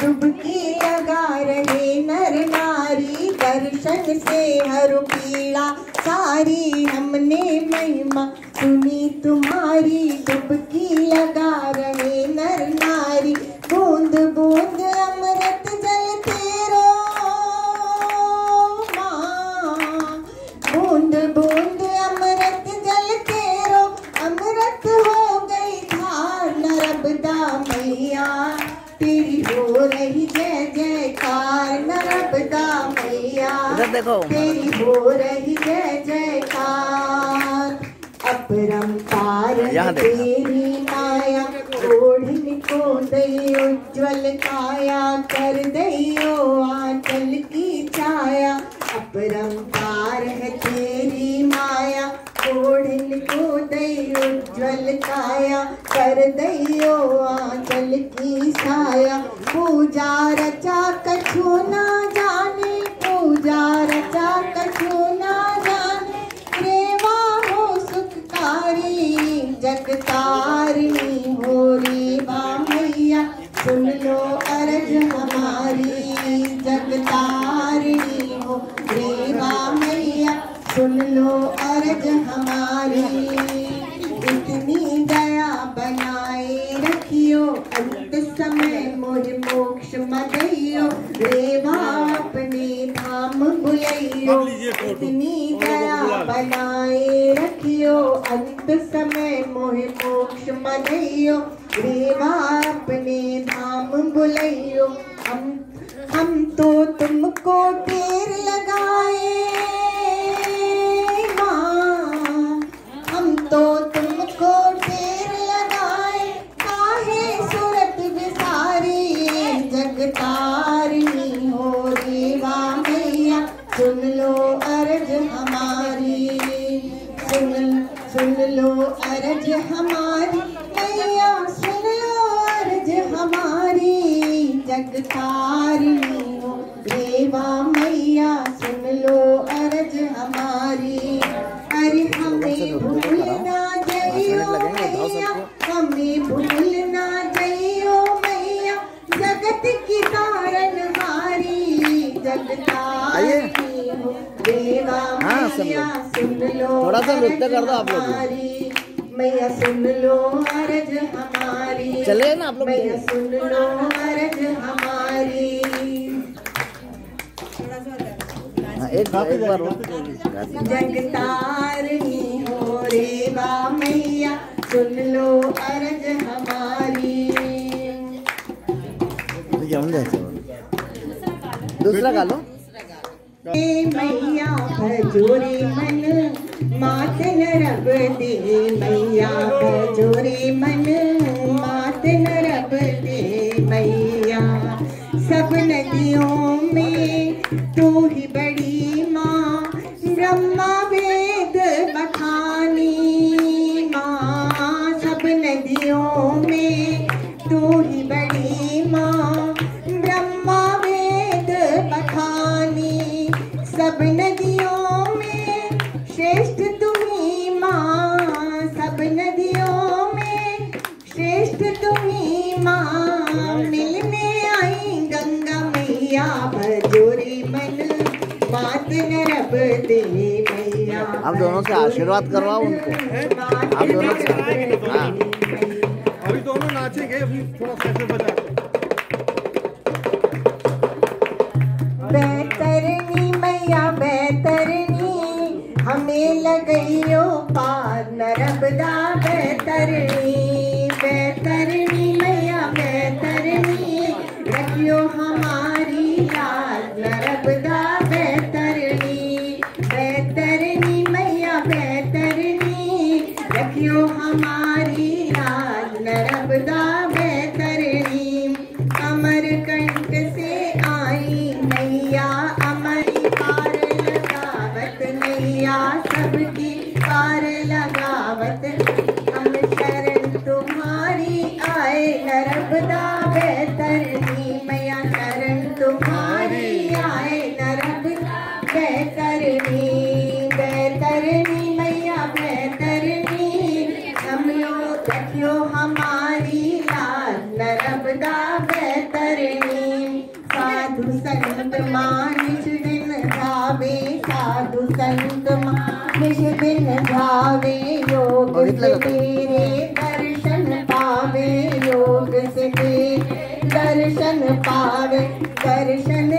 डुबकी लगा रहे नर नारी, दर्शन से हर पीड़ा सारी हमने महिमा सुनी। तुम्हारी डुबकी लगा रहे नर नारी बूंद बूंद इधर देखो हो रही जय जयकार अपरंपार यहाँ देखो। तेरी माया ओढ़न को दई उज्जवल काया कर दइयो आंचल की छाया अपरंपार है तेरी माया ओढ़न को दई उज्जवल काया कर दइयो आंचल की छाया पूजा रचा कछु जगतारिणी हो रेवा मैया सुन लो अर्ज़ हमारी। जगतारिणी हो रेवा मैया सुन लो अर्ज़ हमारी। इतनी दया बनाए रखियो अंत समय मोर मोक्ष मदइयो रेवा अपने धाम बुलइयो इतनी बनाए रखियो, अंत समय मोह मोक्ष मनइयो रेवा अपने धाम बुलइयो हम हम तो तुमको टेर लगाए। रेवा मैया सुन लो अर्ज़ हमारी। अरे हमें भूल ना? जाइयो मैया। हमें भूल ना जाइयो मैया। जगत की तारन हारी जगतारिणी हो। देवा हाँ, मैया सुन लो थोड़ा सा नृत्य कर दो आप लोग मैया सुन लो अर्ज़ हमारी। चले ना आप लोग मैया सुन लो अर्ज़ हमारी। एक एक बार गाती। जगतारिणी हो रेवा मैया सुन लो अर्ज़ हमारी। दूसरा गा लो। हे मैया भजोरे मन मात न रब दे मैया भजोरे मन मात न रब दे मैया। सब नदियों तू ही बड़ी माँ, ब्रह्मा वेद बखानी माँ, सब नदियों में तू ही बड़ी माँ आप दोनों से आशीर्वाद करवाओ उनको। आप दोनों से हाँ। अभी दोनों नाचेंगे अभी थोड़ा कैसे बजा बैतरनी मैया बैतरनी हमें लगइयो पार। नरबदा बैतरनी। मैया सबकी पार लगावत। हम शरण तुम्हारी आए नरबदा बेतरनी मैया शरण तुम्हारी आए नरबदा बेतरनी बेतरनी मैया बेतरनी हम लोग रखियो हमारी याद नरबदा बेतरनी साधु संत मानिस साधु संत दिन ध्यावे योग से तेरे दर्शन पावे योग से तेरे दर्शन पावे दर्शन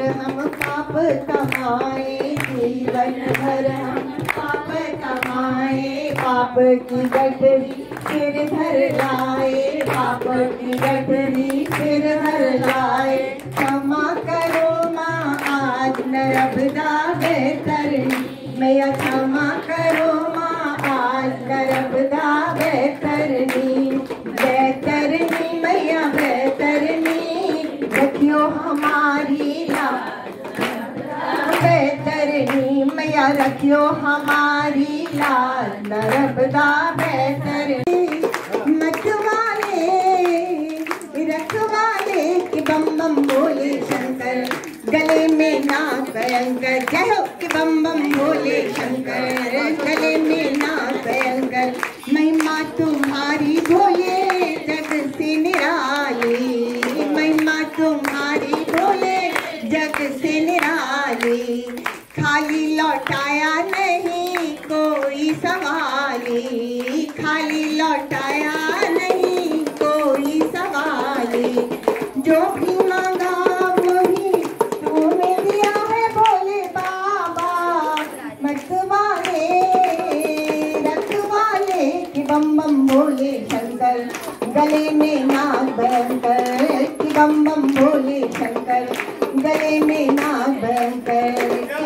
हम पाप कमाए, जीवन भर हम पाप कमाए। पाप की गठरी फिर धर लाए, पाप की गठरी फिर धर लाए। क्षमा करो माँ, आज नरबदा बेहतरनी मैया, क्षमा करो माँ, आज नरबदा बेहतरनी रखियो हमारी लाल नरबदा बेहतर मतवाले रखवाले कि बम बम बोले शंकर। गले में ना भयंकर, जय हो कि बम बम बोले शंकर। गले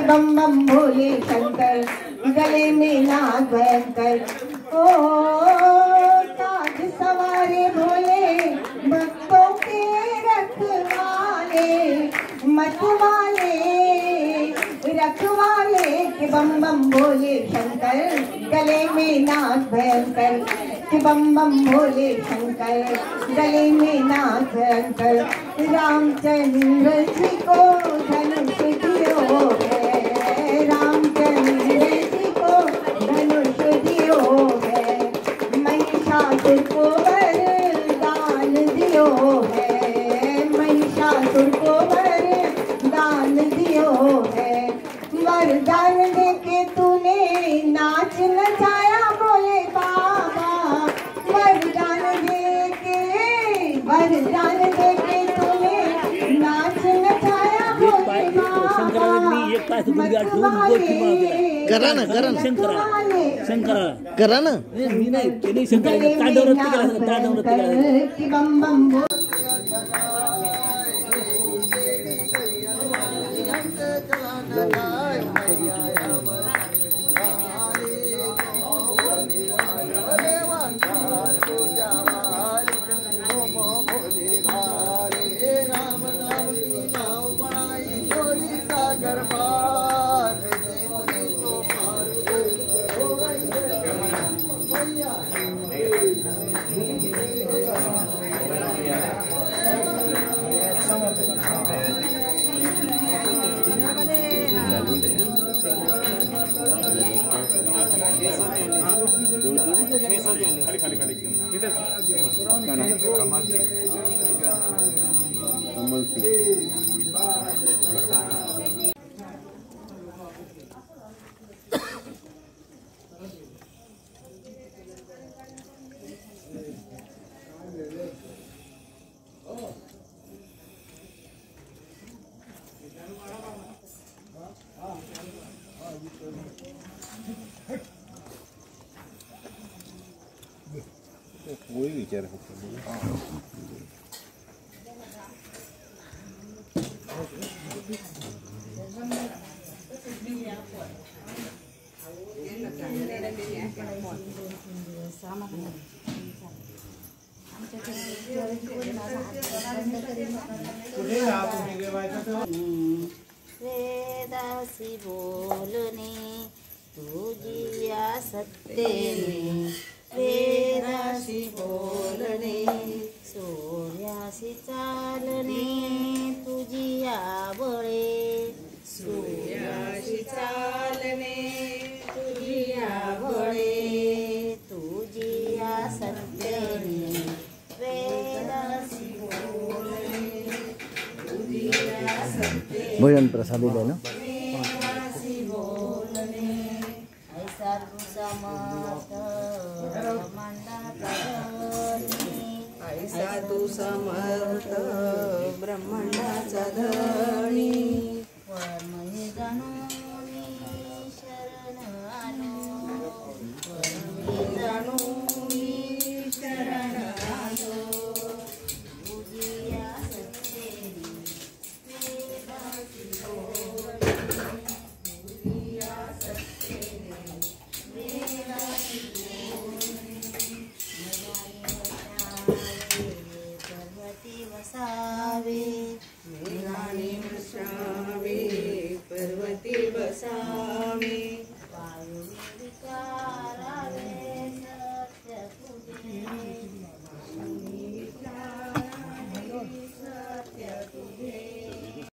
बम बम भोले शंकर, गले में नाग भयंकर। ओ, ताज सवारे भोले, भक्तों के रखवाले मतवाले रखवाले के बम बम भोले शंकर, गले में नाग भयंकर। के बम बम बोले शंकर, गले में नाग भयंकर। रामचंद्र जी को धनुष वरदान दे के तूने नाच नचाया बोले बाबा। वरदान दे के वरदान दे के तूने नाच नचाया बोले बाबा। एक पाय गुडघ्या ठेवून गोष्टी मागे करा ना करा ना। शंकरा शंकरा। करा ना। नाही, मी नाही ते नाही शंकरा तांडव नृत्य असं, तांडव नृत्य केला असं. की बम बम 멀티. 오이기 있잖아. 아. वेदासी बोलणे तुझिया सत्तेने वेदासी बोलणे सूर्यासी चालणे तुझिया बळे सूर्यासी चालणे तुझिया बळे तुझिया सत्तेने वेदासी भोजन प्रसादी लेना 나나